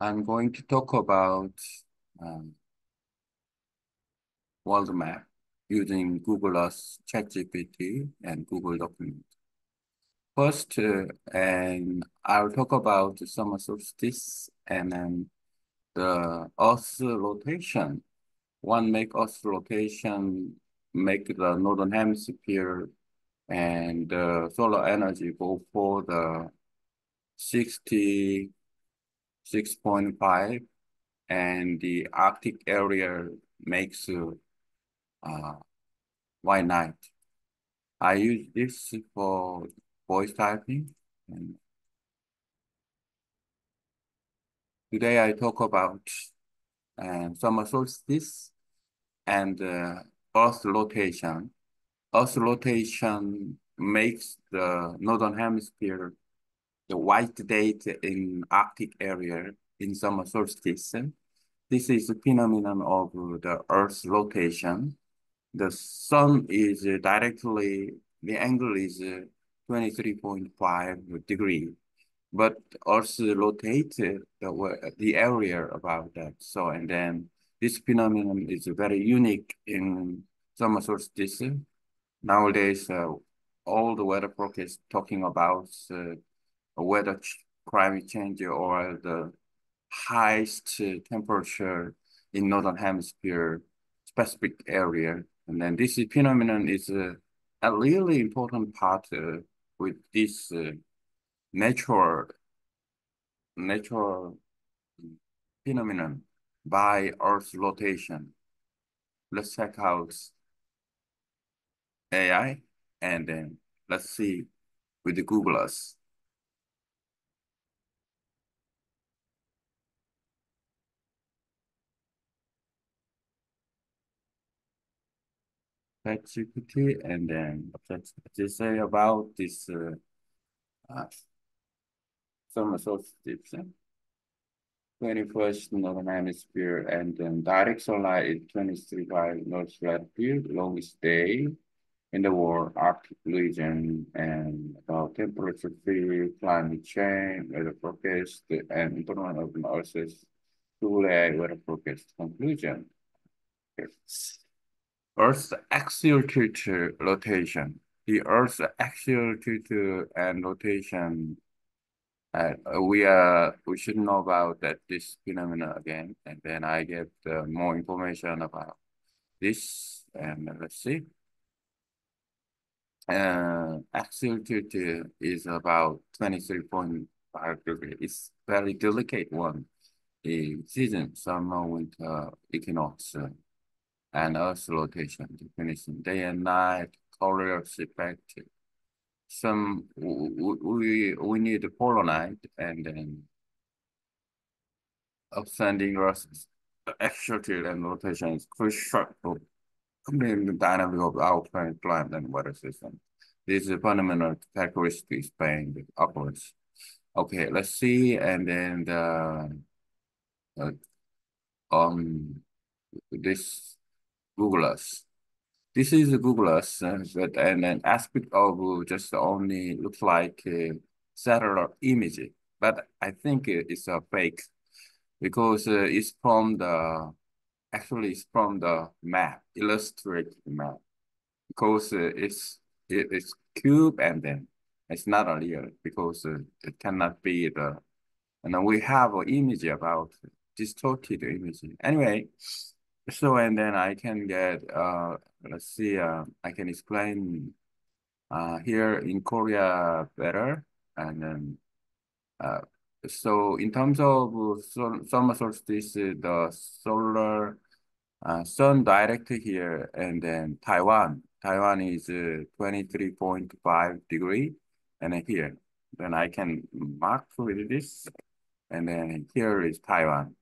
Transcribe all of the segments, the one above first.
I'm going to talk about um, world map using Google Earth, ChatGPT, and Google Document. First, uh, and I'll talk about the summer solstice and then the Earth's rotation. One make Earth's rotation make the northern hemisphere and the solar energy go for the 66.5 and the Arctic area makes uh, white night. I use this for voice typing. And today I talk about uh, summer solstice and uh, Earth rotation. Earth rotation makes the northern hemisphere the white date in Arctic area in summer solstice. This is a phenomenon of the Earth's rotation. The sun is directly, the angle is 23.5 degree, but Earth rotates the, the area about that. So, and then this phenomenon is very unique in summer solstice. Nowadays, uh, all the weather forecasts talking about uh, weather climate change or the highest temperature in northern hemisphere specific area. And then this phenomenon is uh, a really important part uh, with this uh, natural natural phenomenon by Earth's rotation. Let's check out AI and then let's see with the Google Earth. ChatGPT and then just say about this uh, uh, summer solstice, 21st northern hemisphere, and then direct sunlight is 23 north latitude, longest day in the world, Arctic region, and about temperature free, climate change, weather forecast, and internal open Earth's two-layer weather forecast conclusion. Yes. Earth's axial tilt rotation. The Earth's axial tilt and rotation. Uh, we are we should know about that this phenomenon again, and then I get uh, more information about this. And let's see. Uh, axial tilt is about twenty three point five degrees. It's very delicate one. The season, summer, winter, equinox. And Earth rotation definition, day and night, Coriolis effect. Some we we need polar night and then ascending Earth axial and rotation is crucial in the dynamic of our planet climate and weather system. This is fundamental characteristic explain the upwards. Okay, let's see, and then the uh, um this Google Earth. This is Google Earth, uh, but and an aspect of just only looks like a satellite image, but I think it's a fake because uh, it's from the actually it's from the map, illustrated map, because uh, it's it, it's cube and then it's not a real because uh, it cannot be the and we have an image about distorted image. Anyway, so, and then I can get, uh, let's see, uh, I can explain uh, here in Korea better. And then, uh, so in terms of summer solstice, the solar uh, sun direct here, and then Taiwan. Taiwan is uh, 23.5 degree, and then here. Then I can mark with this, and then here is Taiwan.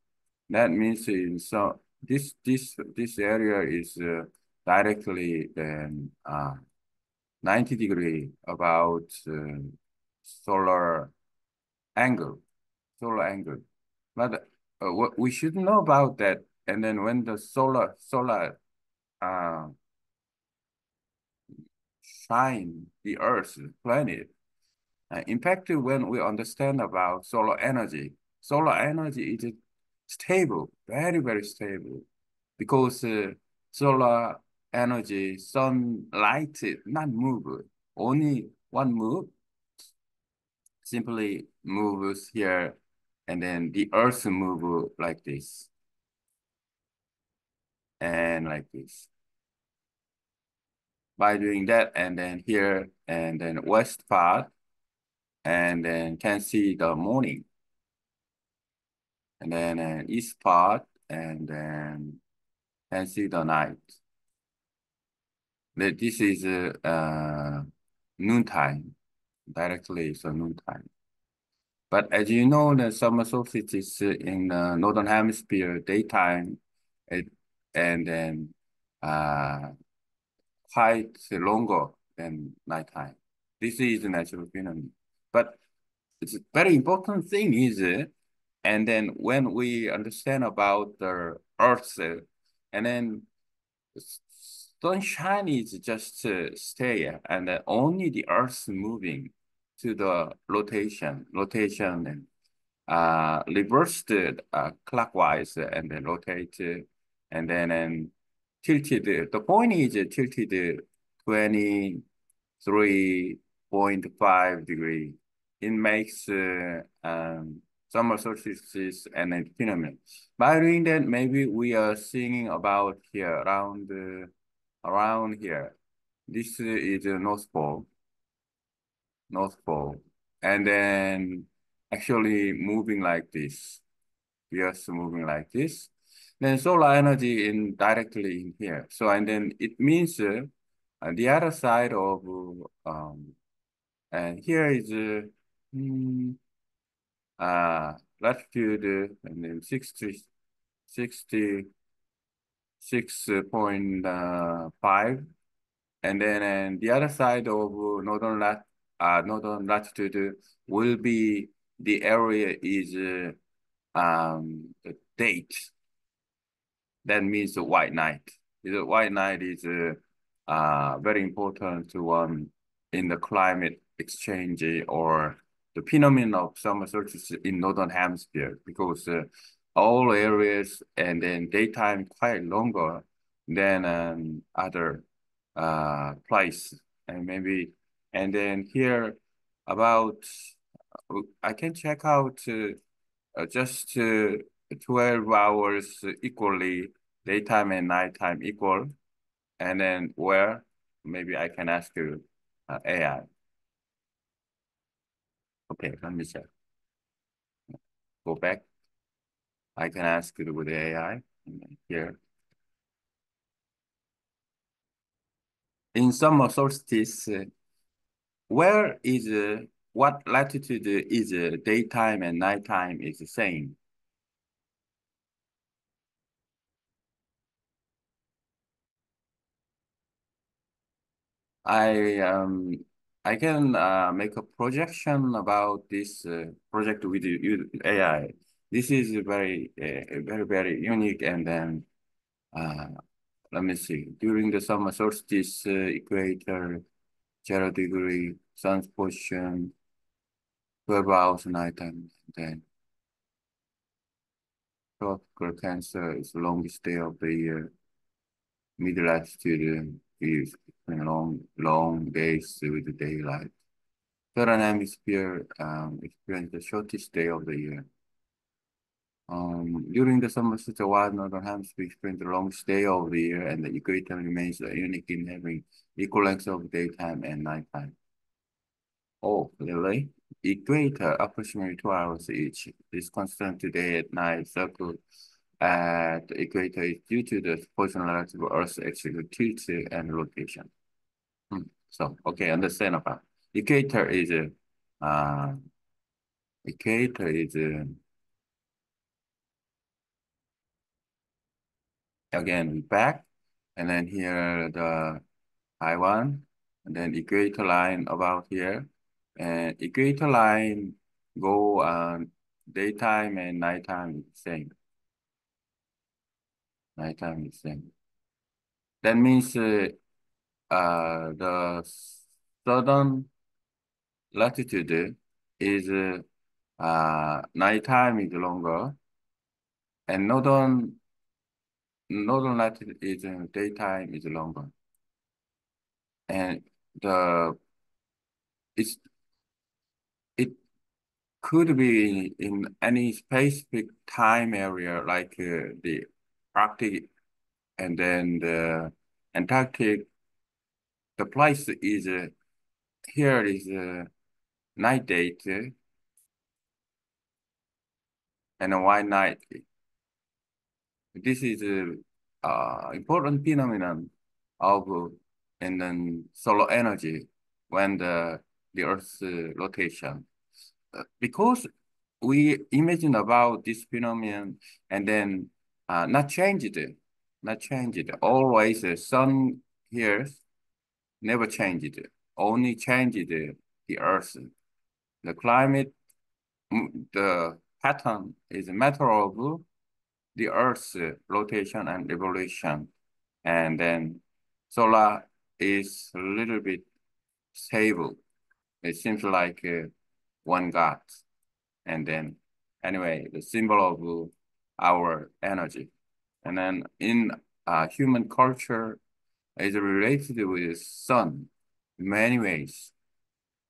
That means in so this this this area is uh, directly then uh, 90 degree about uh, solar angle, solar angle. But uh, what we should know about that, and then when the solar solar uh, shine the Earth planet, uh, in fact, when we understand about solar energy, solar energy is stable, very, very stable, because uh, solar energy, sunlight not move, only one move, simply moves here, and then the earth move like this, and like this. By doing that, and then here, and then west part, and then can see the morning and then an east part, and then the night. This is uh, uh, noontime, directly so noontime. But as you know, the summer solstice is in the northern hemisphere daytime, it, and then uh, quite longer than nighttime. This is a natural phenomenon. But it's a very important thing is uh, and then when we understand about the Earth, and then sunshine is just stay, and then only the Earth moving to the rotation, rotation and uh, reversed uh, clockwise and then rotate, and then and tilted. The point is tilted 23.5 degree. It makes uh, um, summer solstices and phenomenon. By doing that, maybe we are singing about here around uh, around here. This is the North Pole, North Pole, and then actually moving like this. Just moving like this. Then solar energy in directly in here. So and then it means uh, the other side of um, and here is uh, mm, uh, latitude and then 60, 66.5. And then and the other side of northern lat uh, northern latitude will be the area is uh, um, the date. That means the white night. The white night is uh, uh, very important to um, in the climate exchange or the phenomenon of summer solstice in northern hemisphere because uh, all areas and then daytime quite longer than um, other uh, place. And maybe and then here about I can check out uh, uh just uh, 12 hours equally daytime and nighttime equal. And then where maybe I can ask you uh, AI Okay, let me check. Go back. I can ask it with AI here. In summer solstice, uh, where is uh, what latitude is uh, daytime and nighttime is the same? I um I can uh, make a projection about this uh, project with AI. This is very, uh, very, very unique. And then, uh, let me see. During the summer solstice, uh, equator, zero degree, sun's position, 12 hours nighttime. Then, tropical Cancer is the longest day of the year. Mid latitude is long, long days with the daylight. Southern Hemisphere um, the shortest day of the year. Um, during the summer, such a wide northern hemisphere experience the longest day of the year, and the equator remains unique in having equal lengths of daytime and nighttime. Oh, really? Equator, approximately two hours each, is constant today at night circle at the equator is due to the position relative Earth's axial tilt and rotation. Hmm. So, okay, understand about equator is uh, equator is uh, again back, and then here the Taiwan, and then equator line about here, and equator line go on daytime and nighttime same. Nighttime is same. That means uh, uh, the southern latitude is uh, uh, nighttime is longer, and northern northern latitude is uh, daytime is longer, and the it's it could be in any specific time area like uh, the Arctic and then the Antarctic. The place is uh, here is uh, night date uh, and a white night. This is a uh, important phenomenon of uh, and then solar energy when the the Earth's uh, rotation. Uh, because we imagine about this phenomenon and then uh, not changed, not changed. Always the sun here never changed, only changed the Earth. The climate, the pattern is a matter of the Earth's rotation and evolution. And then solar is a little bit stable. It seems like uh, one God. And then anyway, the symbol of our energy. And then in uh, human culture is related with sun in many ways,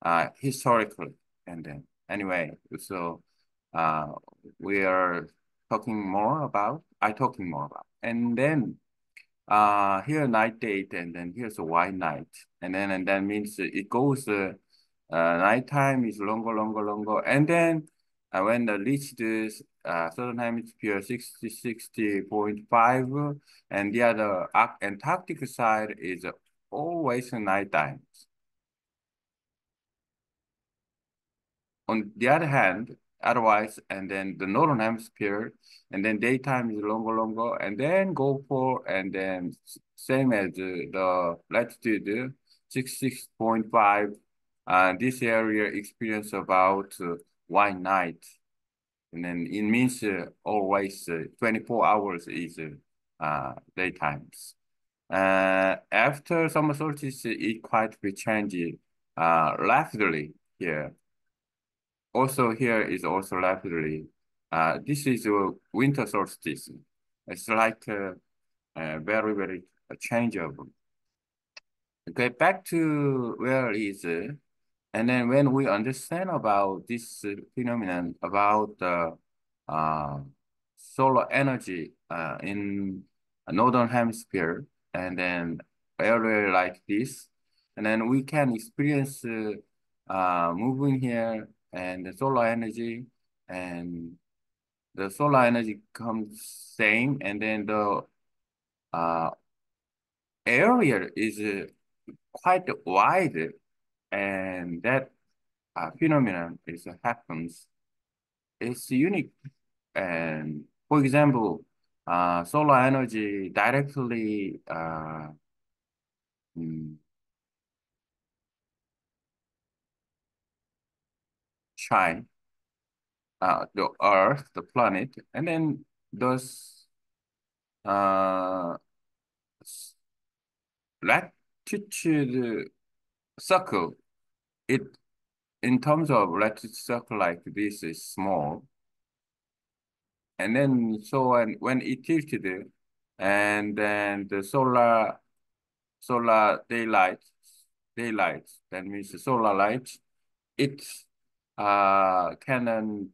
uh, historically. And then anyway, so uh, we are talking more about, I talking more about. And then uh, here night date, and then here's a white night. And then, and that means it goes, uh, uh, nighttime is longer, longer, longer. And then uh, when the reach this uh, southern hemisphere 60, 60.5, and the other Antarctic side is always night times. On the other hand, otherwise, and then the northern hemisphere, and then daytime is longer, longer, and then go for, and then same as the, the latitude, 66.5, uh, this area experience about uh, one night. And then it means uh, always uh, 24 hours is uh, daytimes. Uh, after summer solstice, it quite be changed uh, rapidly here also here is also rapidly. Uh, this is a winter solstice. It's like a, a very, very changeable. Okay, back to where is, uh, and then when we understand about this uh, phenomenon, about the uh, solar energy uh, in northern hemisphere, and then area like this, and then we can experience uh, uh, moving here and the solar energy and the solar energy comes same and then the uh, area is uh, quite wide and that uh, phenomenon is uh, happens. It's unique. And for example uh, solar energy directly uh, mm, shine uh, the Earth, the planet, and then those uh, latitude circle, it in terms of latitude circle like this is small. And then so when, when it tilted, and then the solar solar daylight daylight that means the solar light, it uh, can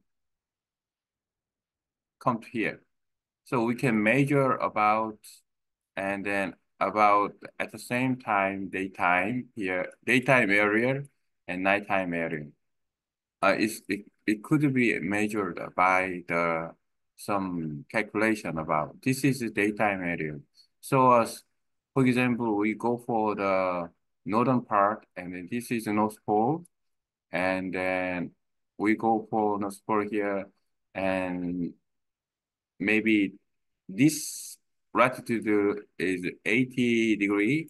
come here. So we can measure about, and then about at the same time, daytime here, daytime area and nighttime area. Uh, it's, it, it could be measured by the some calculation about this is the daytime area. So as for example, we go for the northern part and then this is the North Pole and then we go for North Pole here and maybe this latitude is 80 degree.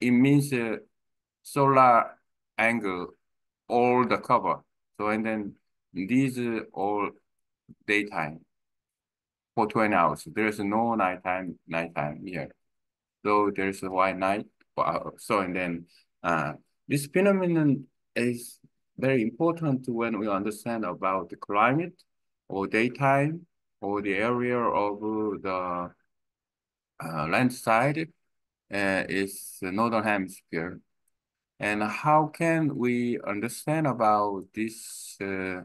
It means uh, solar angle all the cover. So and then these uh, all daytime for 20 hours. There's no nighttime nighttime here. So there's a white night. So and then uh, this phenomenon is very important when we understand about the climate or daytime or the area of the uh, land side uh, is the northern hemisphere. And how can we understand about this uh,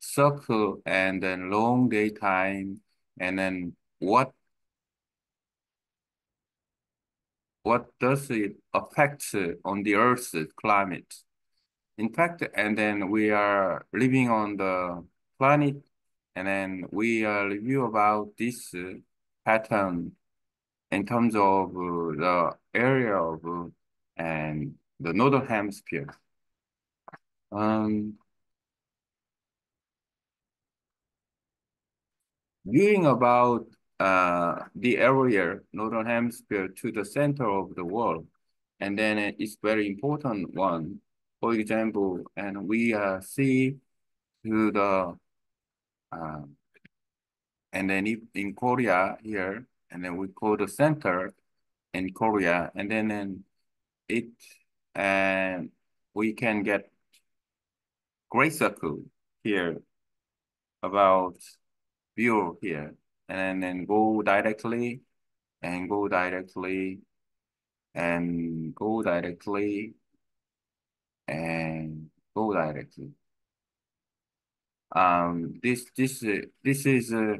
circle and then long daytime and then what what does it affect on the Earth's climate? In fact, and then we are living on the planet, and then we uh, review about this uh, pattern in terms of uh, the area of uh, and the northern hemisphere. Um, viewing about uh, the area, northern hemisphere to the center of the world, and then it's very important one. For example, and we uh, see to the uh, and then if in Korea here, and then we call the center in Korea, and then and it and we can get gray circle here about view here, and then go directly and go directly and go directly and go directly. Um, this this uh, this is uh,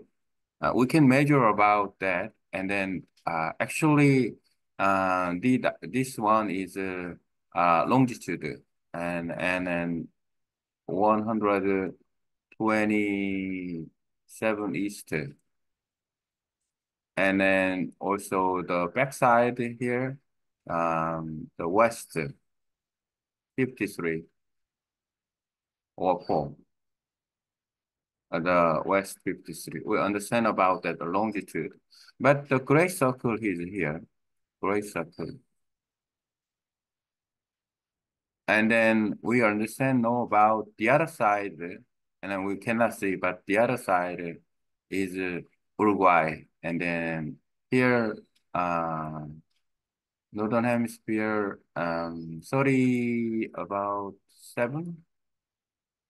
uh, we can measure about that, and then uh, actually uh, the this one is uh, uh longitude and and twenty seven east, and then also the backside here, um, the west 53 or 4. Uh, the west 53. We understand about that the longitude. But the gray circle is here, gray circle. And then we understand know about the other side, and then we cannot see, but the other side is uh, Uruguay. And then here, uh, Northern Hemisphere, um, sorry, about seven.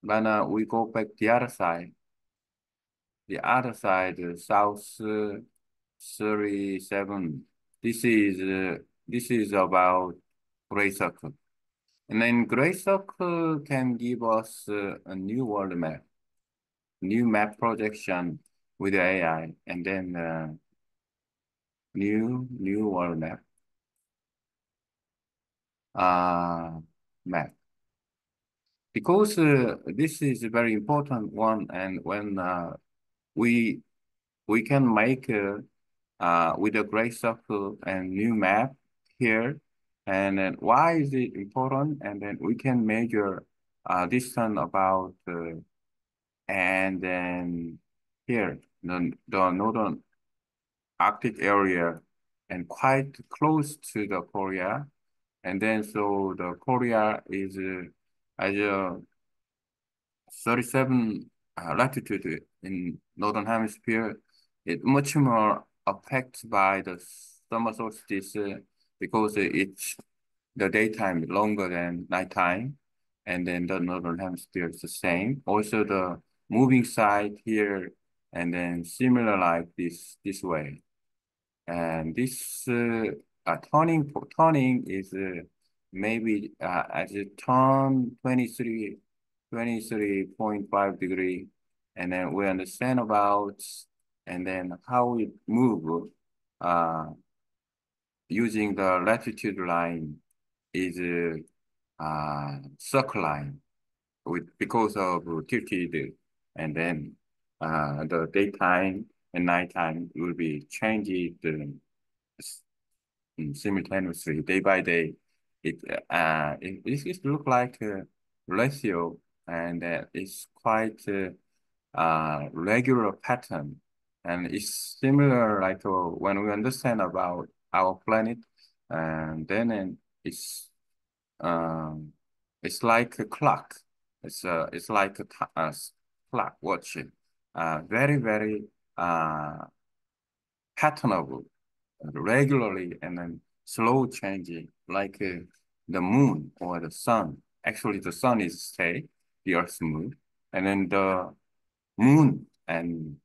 But uh, we go back the other side. The other side, uh, south uh, 37. This is uh, this is about gray circle. And then gray circle can give us a new world map, new map projection with AI, and then uh, new new world map uh, map. Because uh, this is a very important one, and when uh, we we can make uh, uh, with a gray circle and new map here, and then why is it important? And then we can measure uh, distance about, uh, and then here the the northern Arctic area, and quite close to the Korea, and then so the Korea is uh, as a 37 uh, latitude in northern hemisphere. It much more affected by the summer solstice uh, because it's the daytime longer than nighttime, and then the northern hemisphere is the same. Also, the moving side here, and then similar like this this way, and this uh, uh, turning turning is uh, maybe uh, as a turn 23 23.5 degree and then we understand about and then how we move uh, using the latitude line is uh, uh, circle line with because of tilted and then uh, the daytime and nighttime will be changed simultaneously day by day. It uh it, it look like a ratio and uh, it's quite uh, uh regular pattern and it's similar like uh, when we understand about our planet and then it's um it's like a clock it's uh it's like a, a clock watching uh very very uh patternable regularly and then slow changing like uh, the moon or the sun. Actually, the sun is stay the Earth's moon, and then the moon and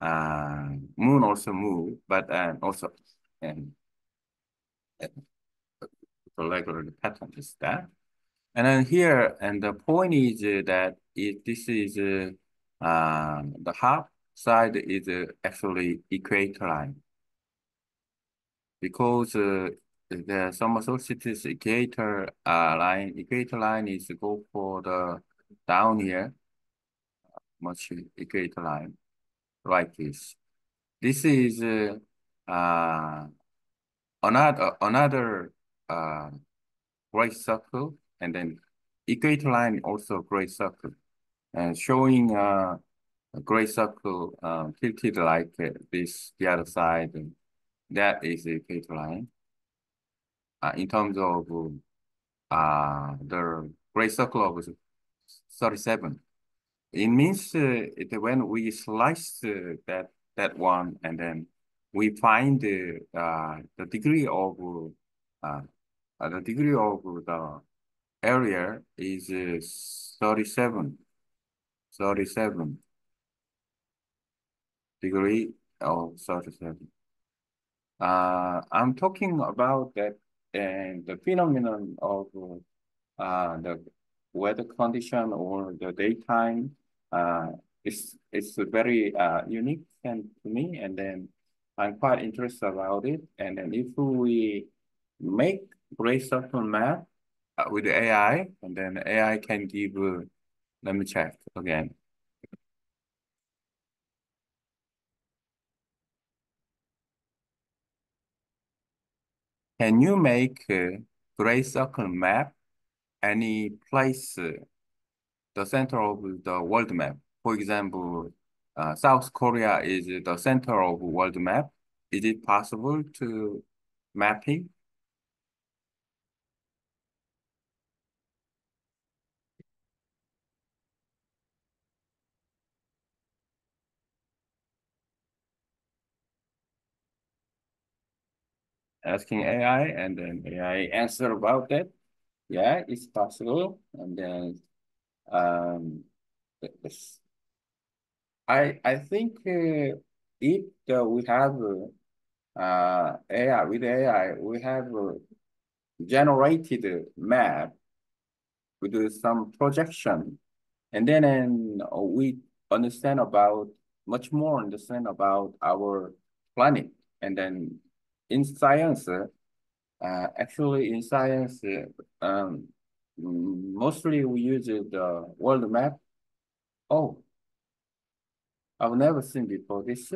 uh, moon also move, but uh, also and regular pattern is that. And then here, and the point is that if this is uh, the half side is actually equator line because uh, the some associated equator uh, line equator line is go for the down here much equator line like this. This is uh, uh, another another uh, great circle, and then equator line also great circle, and showing uh, a great circle uh, tilted like uh, this the other side. That is the equator line. Uh, in terms of uh, the great circle of 37. It means uh, it, when we slice uh, that that one and then we find the uh, the degree of uh, uh, the degree of the area is uh, 37 37 degree of 37 uh i'm talking about that and the phenomenon of uh the weather condition or the daytime uh, it's it's very uh, unique and to me, and then I'm quite interested about it. And then if we make great circle map uh, with the AI, and then AI can give. Uh, let me check again. Can you make a gray circle map any place uh, the center of the world map. For example, uh, South Korea is the center of world map. Is it possible to mapping? Asking AI and then AI answer about that. Yeah, it's possible. And then um, I I think uh, if uh, we have uh, AI with AI, we have generated map with some projection, and then and we understand about much more understand about our planet, and then in science, uh, actually in science, um, mostly we use the world map. Oh, I've never seen before this.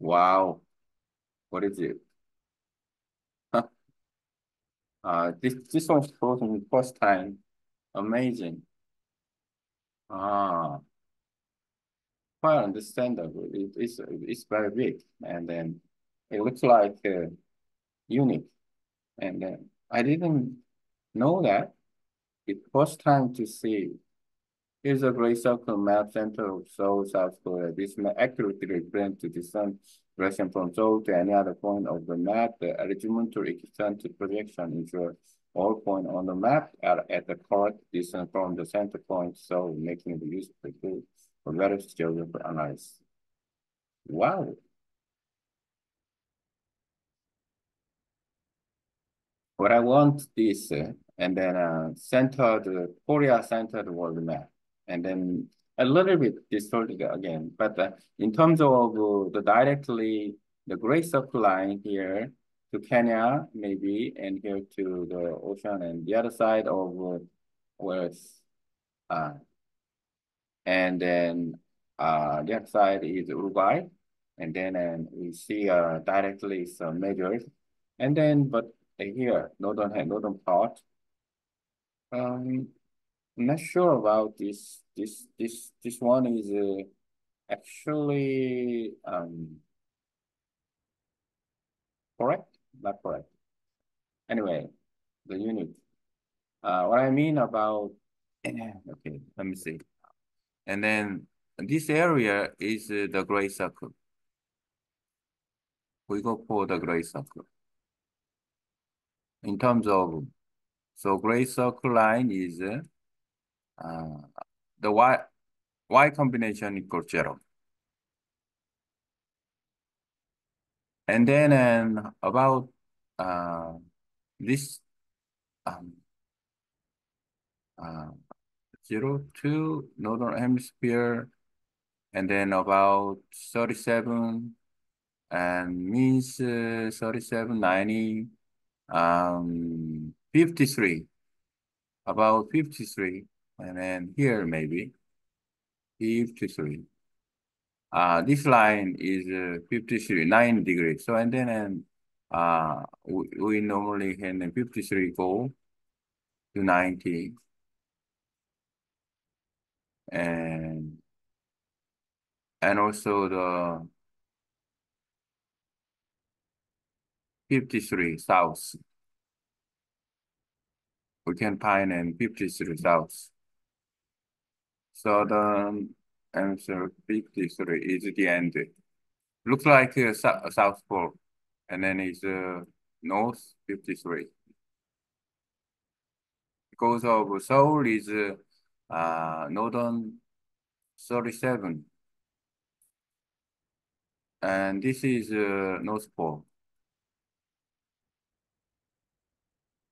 Wow. What is it? Uh, this, this one's frozen first time. Amazing. Ah, quite understandable. It, it's, it's very big. And then it looks like uh, unique. And then I didn't know that. It first time to see. Here's a great circle map center of Seoul, South Korea. This map accurately represents the distance direction from Seoul to any other point of the map. The to extent projection ensures all points on the map are at the correct distance from the center point, so making it useful for various geographical analysis. Wow. What I want is uh, and then uh, centered Korea centered world map, and then a little bit distorted again. But uh, in terms of the directly the gray line here to Kenya maybe, and here to the ocean, and the other side of uh, was, uh, and then uh, the other side is Uruguay, and then and we see uh, directly some measures, and then but here northern northern part um, I'm not sure about this. This this this one is uh, actually um correct, not correct. Anyway, the unit. Uh, what I mean about okay, let me see. And then this area is uh, the gray circle. We go for the gray circle. In terms of so gray circle line is uh, the y y combination equals zero. And then um, about uh, this um, uh, zero to northern hemisphere, and then about 37 and means uh, 37, 90, um, 53, about 53, and then here maybe 53. Uh, this line is uh, 53, 9 degrees. So, and then and, uh, we, we normally can 53 go to 90. And, and also the 53 south. We can find in 53 south. So the answer 53 is the end. Looks like uh, South Pole, and then it's uh, North 53. Because of Seoul is uh, uh, Northern 37. And this is uh, North Pole.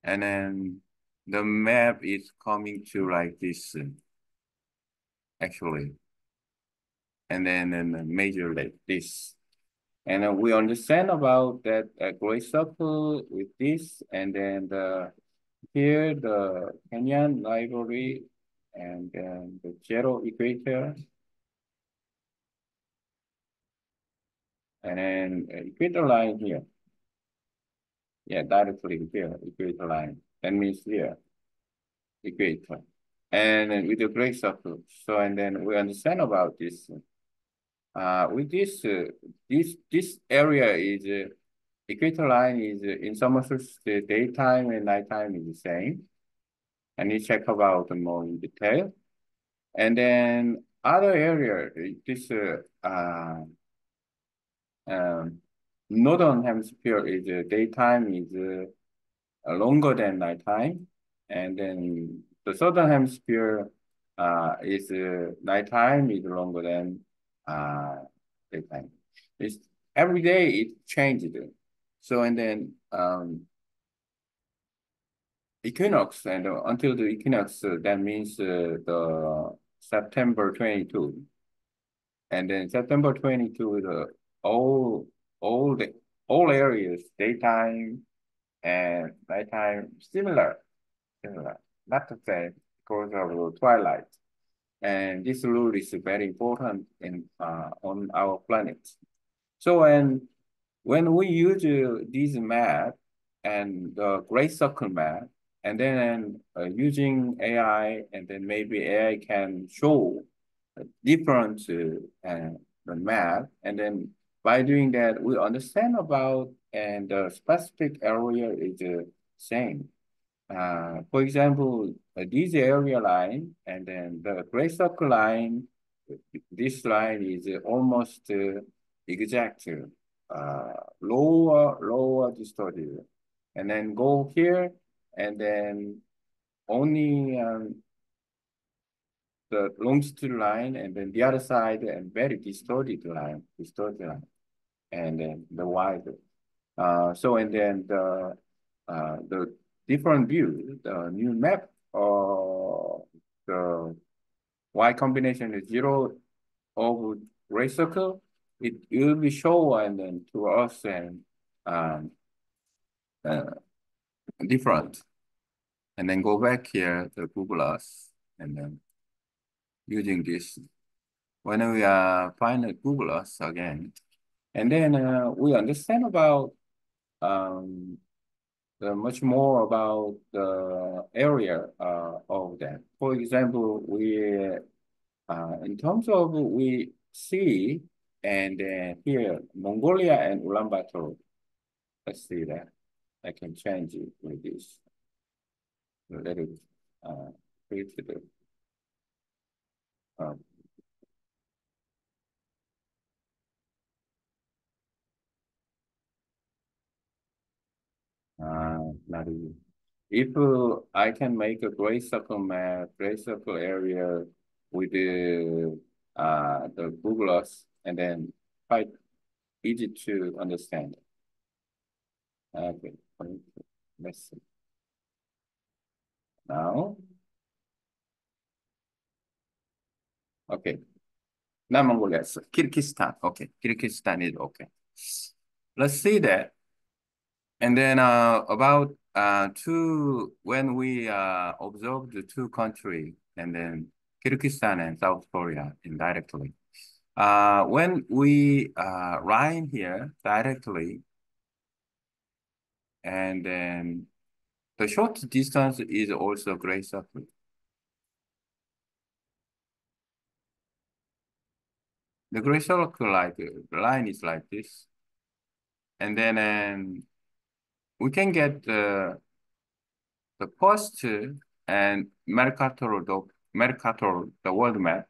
And then the map is coming to like this, actually and then and major like this. And uh, we understand about that uh, gray circle with this, and then the here the Kenyan library and then the zero equator. And then uh, equator line here. Yeah, directly here, equator line. That means here, equator. And with the gray circle. So, and then we understand about this uh, with this, uh, this this area is uh, equator line is uh, in some sense the daytime and nighttime is the same. And you check about more in detail. And then other area, this uh, uh, um, northern hemisphere is uh, daytime is uh, longer than nighttime, and then the southern hemisphere uh, is uh, nighttime is longer than uh, daytime. It's every day it changed. So and then um, equinox and uh, until the equinox, uh, that means uh, the September 22. And then September 22, the all all the all areas, daytime and nighttime, similar, similar, same because of twilight. And this rule is very important in uh, on our planet. So when, when we use uh, this map and the gray circle map, and then uh, using AI, and then maybe AI can show different uh, the map, and then by doing that, we understand about and the specific area is the same. Uh, for example, uh, this area line and then the gray circle line, this line is almost uh, exact, uh, lower, lower distorted. And then go here and then only um, the longitude line and then the other side and very distorted line, distorted line, and then the wide. Uh, so and then the uh, the different view, the new map or the Y combination is zero of gray circle, it will be shown and then to us and um, uh, different. And then go back here to Google Earth and then using this. When we uh, find Google Earth again, and then uh, we understand about um, much more about the area uh, of that. For example, we, uh, in terms of we see, and uh, here, Mongolia and Ulaanbaatar, let's see that. I can change it with this. Let it uh, create the uh, bloody if uh, I can make a gray circle map, gray circle area with the uh, the Google and then quite easy to understand. Okay, let's see. Now, okay. Not Mongolia, Kyrgyzstan. Okay, Kyrgyzstan is okay. Let's see that. And then uh, about uh, two, when we uh, observed the two countries, and then Kyrgyzstan and South Korea indirectly, uh, when we uh, line here directly, and then the short distance is also great circle. The great circle like line is like this. And then um, we can get the the first and Mercator the Mercator the world map,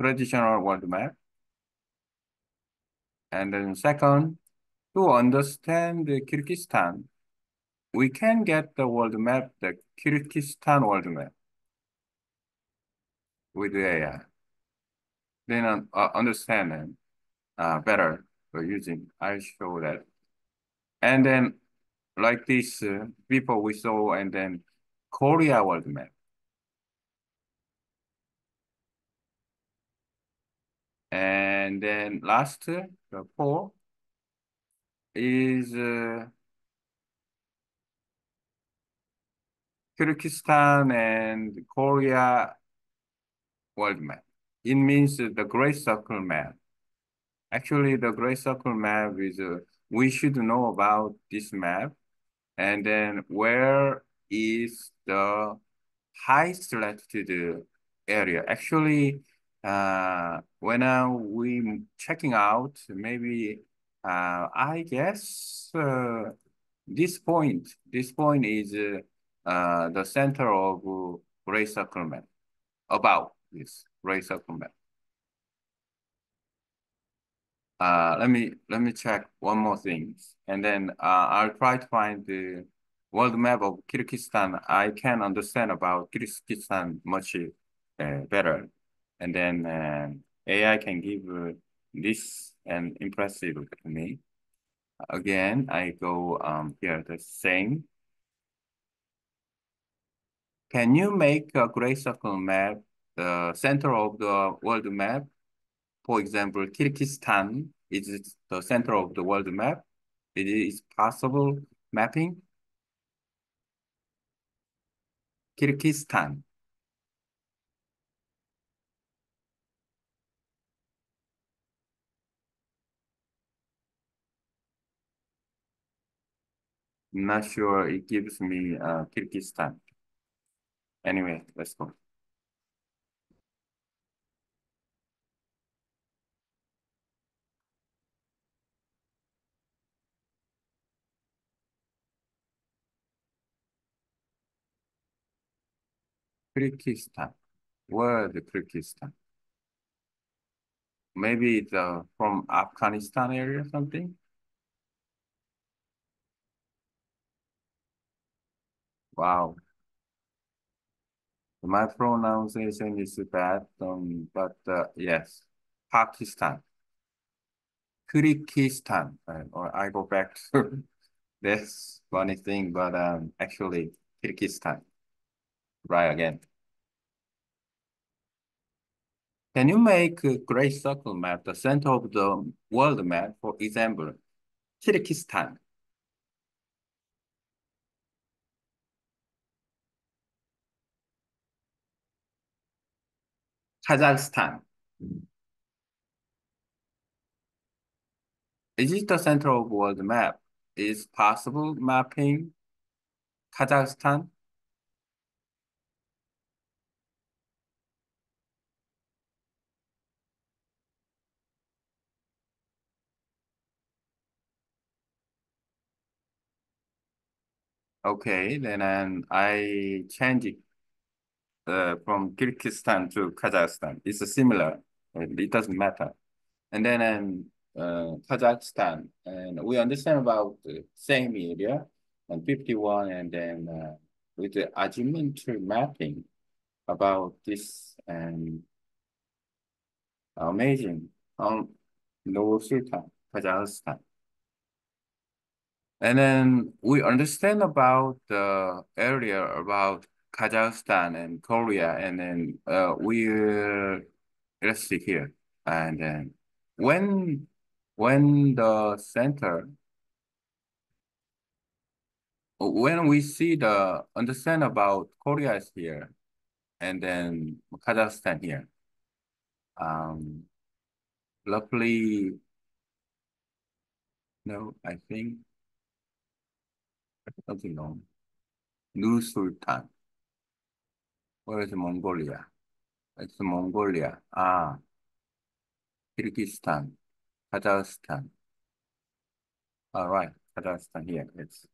traditional world map. And then second, to understand the Kyrgyzstan, we can get the world map, the Kyrgyzstan world map with the AI. Then uh, understand uh, better by using, I show that. And then like this, uh, we saw, and then Korea world map. And then last, uh, the four, is uh, Kyrgyzstan and Korea world map. It means the great circle map. Actually, the great circle map is, uh, we should know about this map. And then where is the highest latitude area? Actually, uh, when uh, we checking out, maybe uh, I guess uh, this point, this point is uh, the center of great circle map, about this great circle map. Uh, let me let me check one more thing, and then uh, I'll try to find the world map of Kyrgyzstan. I can understand about Kyrgyzstan much uh, better, and then uh, AI can give uh, this and impressive to me. Again, I go um, here the same. Can you make a great circle map, the center of the world map? For example, Kyrgyzstan is the center of the world map. It is possible mapping. Kyrgyzstan. not sure it gives me uh, Kyrgyzstan. Anyway, let's go. Kyrgyzstan. Where the Kyrgyzstan? Maybe it's uh, from Afghanistan area or something? Wow. My pronunciation is bad, um, but uh, yes, Pakistan, Kyrgyzstan, uh, or I go back to this funny thing, but um, actually Kyrgyzstan, right again. Can you make a great circle map, the center of the world map, for example, Kyrgyzstan? Kazakhstan. Is it the center of world map? Is possible mapping Kazakhstan? Okay, then um, I change it uh, from Kyrgyzstan to Kazakhstan. It's similar. It doesn't matter. And then um, uh, Kazakhstan, and we understand about the same area, and 51, and then uh, with the azimuthal mapping about this and amazing um Nur Sultan, Kazakhstan. And then we understand about the area about Kazakhstan and Korea, and then uh, we uh, let's see here, and then when when the center when we see the understand about Korea is here, and then Kazakhstan here, um, luckily, no, I think something wrong. Nur Sultan. Where is Mongolia? It's Mongolia. Ah, Kyrgyzstan, Kazakhstan. All right, Kazakhstan here. It's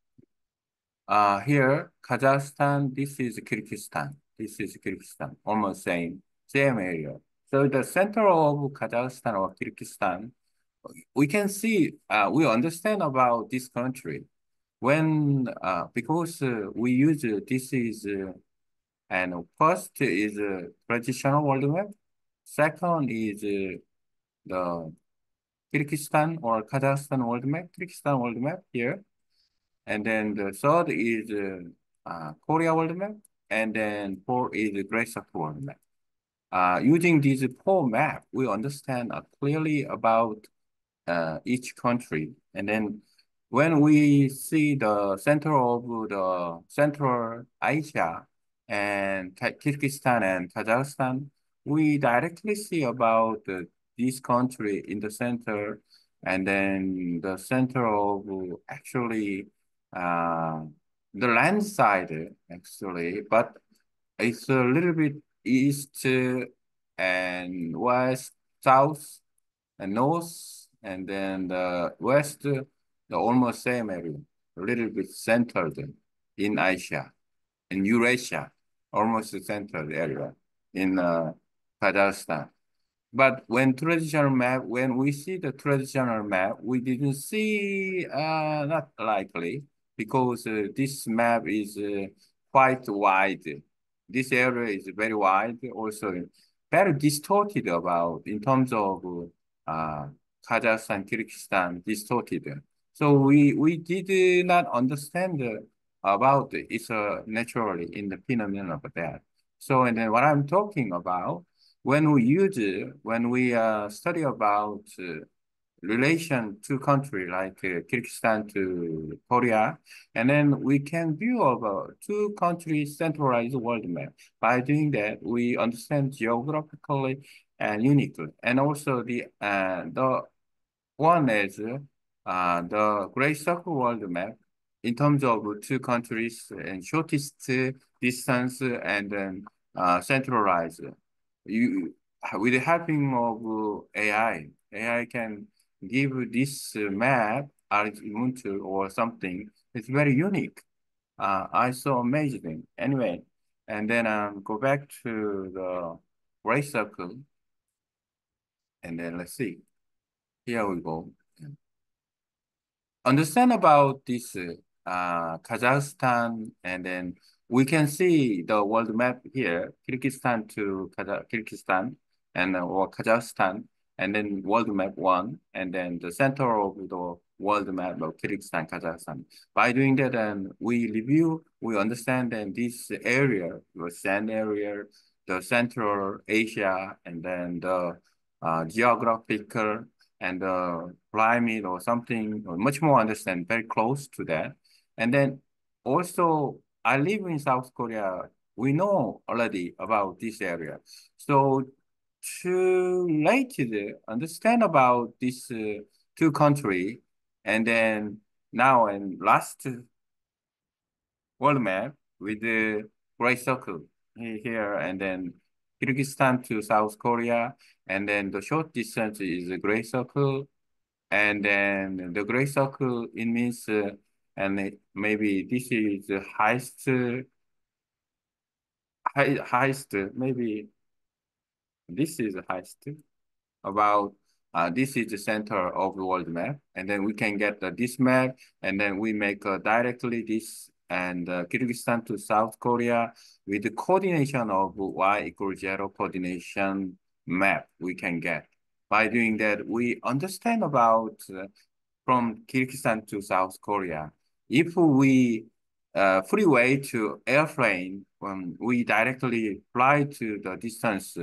uh here Kazakhstan. This is Kyrgyzstan. This is Kyrgyzstan. Almost same same area. So the center of Kazakhstan or Kyrgyzstan, we can see. Uh, we understand about this country when uh because uh, we use uh, this is uh, and first is a traditional world map. Second is uh, the Kyrgyzstan or Kazakhstan world map, Kyrgyzstan world map here. And then the third is uh, uh, Korea world map. And then four is the Great Circle world map. Uh, using these four map, we understand uh, clearly about uh, each country. And then when we see the center of the Central Asia, and Kyrgyzstan and Kazakhstan, we directly see about this country in the center, and then the center of actually uh, the land side actually, but it's a little bit east and west, south, and north, and then the west, almost same area, a little bit centered in Asia, in Eurasia almost the central area in uh, Kazakhstan. But when traditional map, when we see the traditional map, we didn't see, uh, not likely, because uh, this map is uh, quite wide. This area is very wide, also very distorted about in terms of uh, Kazakhstan, Kyrgyzstan, distorted. So we, we did not understand about it's uh, naturally in the phenomenon of that. So, and then what I'm talking about, when we use, when we uh, study about uh, relation to country like uh, Kyrgyzstan to Korea, and then we can view about two countries centralized world map. By doing that, we understand geographically and uniquely, and also the uh, the one is the Great Circle world map in terms of two countries and shortest distance and then uh, centralized. You, with the helping of AI, AI can give this map azimuthal or something. It's very unique. Uh, I saw amazing. Anyway, and then um, go back to the great circle. And then let's see. Here we go. Understand about this uh, Kazakhstan, and then we can see the world map here, Kyrgyzstan to Kazakh Kyrgyzstan, and uh, or Kazakhstan, and then world map one, and then the center of the world map of Kyrgyzstan, Kazakhstan. By doing that, and we review, we understand that this area, the sand area, the Central Asia, and then the uh, geographical and the climate or something much more understand very close to that. And then also, I live in South Korea. We know already about this area. So to later understand about this uh, two country, and then now and last world map with the great circle here, and then Kyrgyzstan to South Korea, and then the short distance is a great circle, and then the great circle, it means uh, and it, maybe this is the highest, high, highest, maybe this is the highest, about uh, this is the center of the world map, and then we can get uh, this map, and then we make uh, directly this and uh, Kyrgyzstan to South Korea with the coordination of y equals zero coordination map we can get. By doing that, we understand about uh, from Kyrgyzstan to South Korea. If we uh, freeway to airplane, when we directly fly to the distance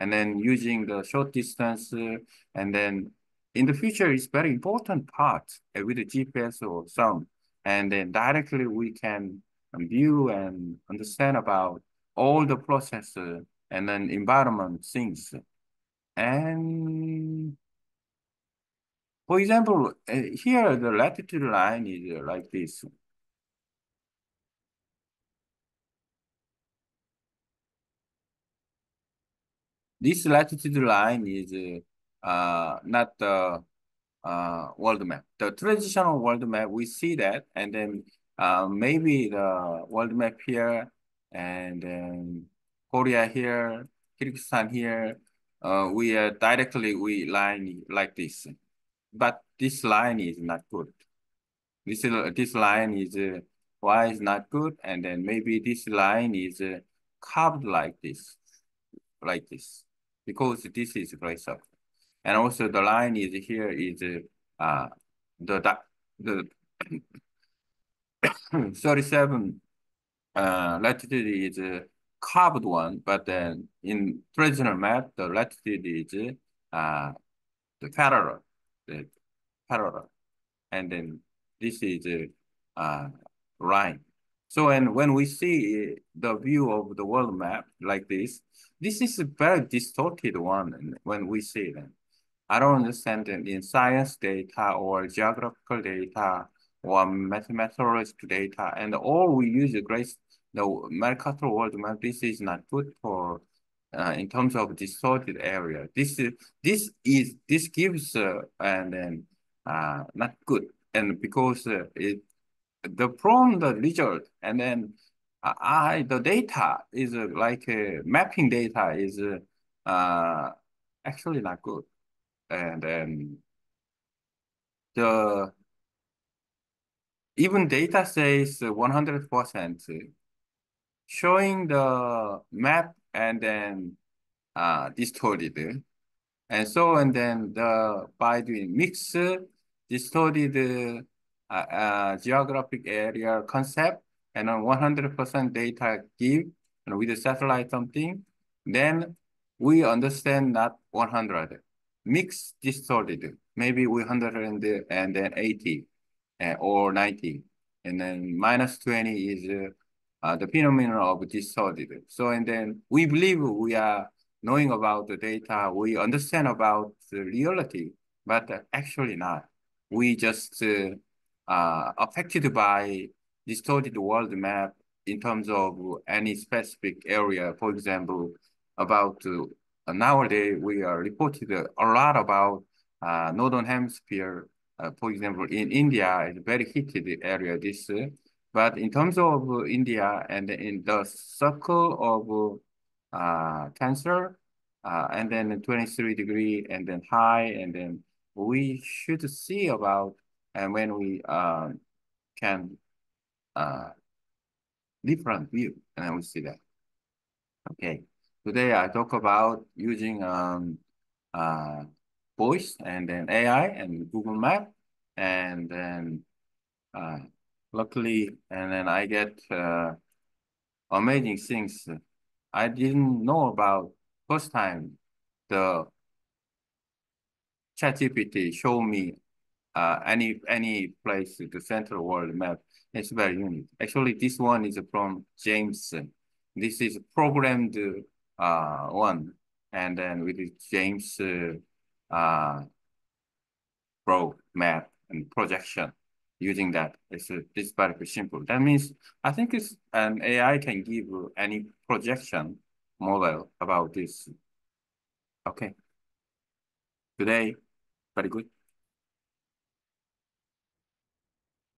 and then using the short distance and then in the future it's very important part with the GPS or some and then directly we can view and understand about all the process and then environment things. And for example, uh, here the latitude line is like this. This latitude line is uh, not the uh, world map. The traditional world map, we see that, and then uh, maybe the world map here, and then Korea here, Kyrgyzstan here, uh, we are directly, we line like this. But this line is not good. This, this line is, uh, why is not good? And then maybe this line is uh, carved like this, like this, because this is great circle. And also the line is here is uh, the, the 37 uh, latitude is a carved one, but then in traditional map, the latitude is uh, the parallel, the parallel. And then this is a uh, line. So, and when we see the view of the world map like this, this is a very distorted one when we see them. I don't understand that in science data or geographical data or mathematical data, and all we use the great the Mercator world map. This is not good for uh, in terms of distorted area. This is this is this gives uh, and then uh, not good, and because uh, it the from the result and then uh, I the data is uh, like uh, mapping data is uh, actually not good and then the even data says 100% showing the map and then uh, distorted. And so, and then the by doing mix distorted uh, uh, geographic area concept and on 100% data give and with the satellite something, then we understand not 100 mix distorted, maybe we 100 and, then 80 uh, or 90. And then minus 20 is uh, uh, the phenomenon of distorted. So, and then we believe we are knowing about the data, we understand about the reality, but actually not. We just uh, uh, affected by distorted world map in terms of any specific area, for example, about nowadays we are reported a lot about uh, northern hemisphere. Uh, for example, in India, it's a very heated area. This, uh, but in terms of India and in the circle of uh, cancer, uh, and then 23 degree and then high, and then we should see about and when we uh, can different view, and we see that. Okay. Today I talk about using um, uh, voice and then AI and Google Map and then uh, luckily and then I get uh, amazing things I didn't know about first time the ChatGPT show me uh, any any place the central world map. It's very unique. Actually, this one is from James. This is programmed uh, one, and then with James uh, uh, Pro map and projection using that. It's, a, it's very simple. That means I think it's an AI can give any projection model about this. Okay. Today, very good.